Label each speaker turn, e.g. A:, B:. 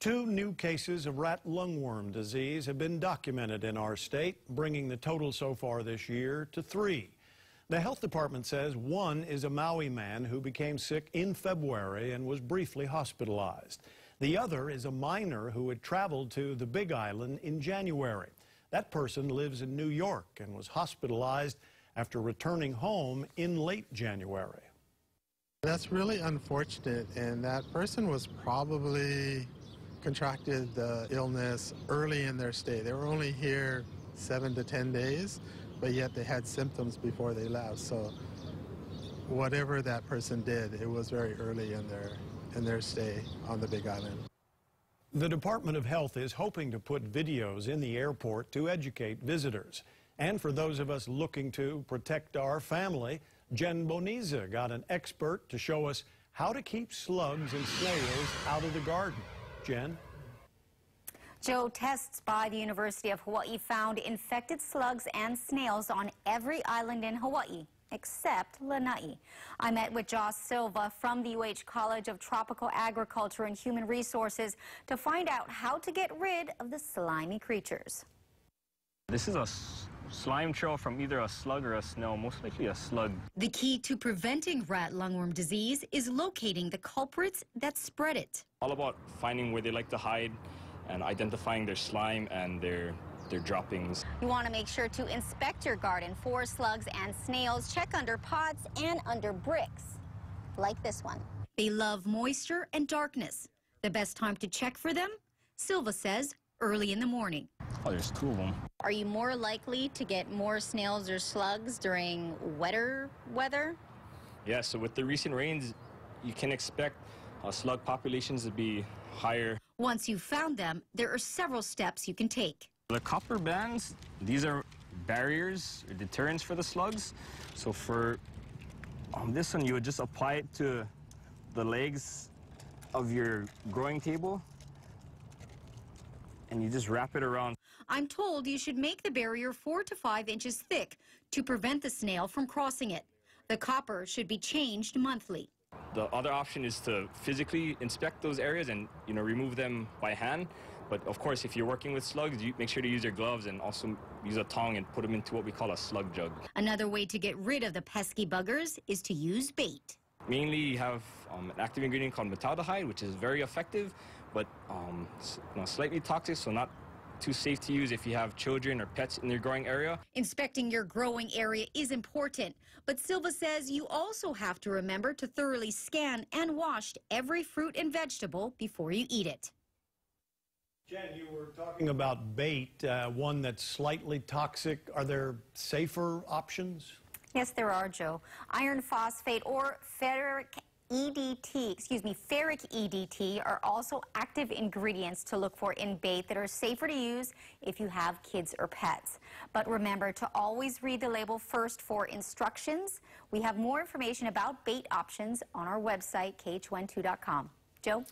A: Two new cases of rat lungworm disease have been documented in our state, bringing the total so far this year to three. The health department says one is a Maui man who became sick in February and was briefly hospitalized. The other is a minor who had traveled to the Big Island in January. That person lives in New York and was hospitalized after returning home in late January.
B: That's really unfortunate, and that person was probably contracted the illness early in their stay. They were only here seven to 10 days, but yet they had symptoms before they left. So whatever that person did, it was very early in their, in their stay on the Big Island.
A: The Department of Health is hoping to put videos in the airport to educate visitors. And for those of us looking to protect our family, Jen Boniza got an expert to show us how to keep slugs and snails out of the garden. Jen?
C: Joe, tests by the University of Hawaii found infected slugs and snails on every island in Hawaii except Lanai. I met with Josh Silva from the UH College of Tropical Agriculture and Human Resources to find out how to get rid of the slimy creatures.
D: This is a slime trail from either a slug or a snail, most likely a slug.
E: The key to preventing rat lungworm disease is locating the culprits that spread it.
D: All about finding where they like to hide and identifying their slime and their their droppings.
C: You want to make sure to inspect your garden for slugs and snails. Check under pots and under bricks, like this one.
E: They love moisture and darkness. The best time to check for them, Silva says, early in the morning.
D: Oh, there's two of them.
C: Are you more likely to get more snails or slugs during wetter weather?
D: Yeah, so with the recent rains, you can expect uh, slug populations to be higher.
E: Once you've found them, there are several steps you can take.
D: The copper bands, these are barriers or deterrents for the slugs. So for um, this one, you would just apply it to the legs of your growing table and you just wrap it around.
E: I'm told you should make the barrier four to five inches thick to prevent the snail from crossing it. The copper should be changed monthly.
D: The other option is to physically inspect those areas and you know remove them by hand. But of course, if you're working with slugs, you make sure to use your gloves and also use a tong and put them into what we call a slug jug.
E: Another way to get rid of the pesky buggers is to use bait.
D: Mainly, you have um, an active ingredient called metaldehyde, which is very effective, but um, you know, slightly toxic, so not too safe to use if you have children or pets in your growing area.
E: Inspecting your growing area is important, but Silva says you also have to remember to thoroughly scan and wash every fruit and vegetable before you eat it.
A: Jen, you were talking about bait, uh, one that's slightly toxic. Are there safer options?
C: Yes, there are, Joe. Iron phosphate or ferric EDTA, excuse me, ferric EDTA are also active ingredients to look for in bait that are safer to use if you have kids or pets. But remember to always read the label first for instructions. We have more information about bait options on our website, khon2.com. Joe?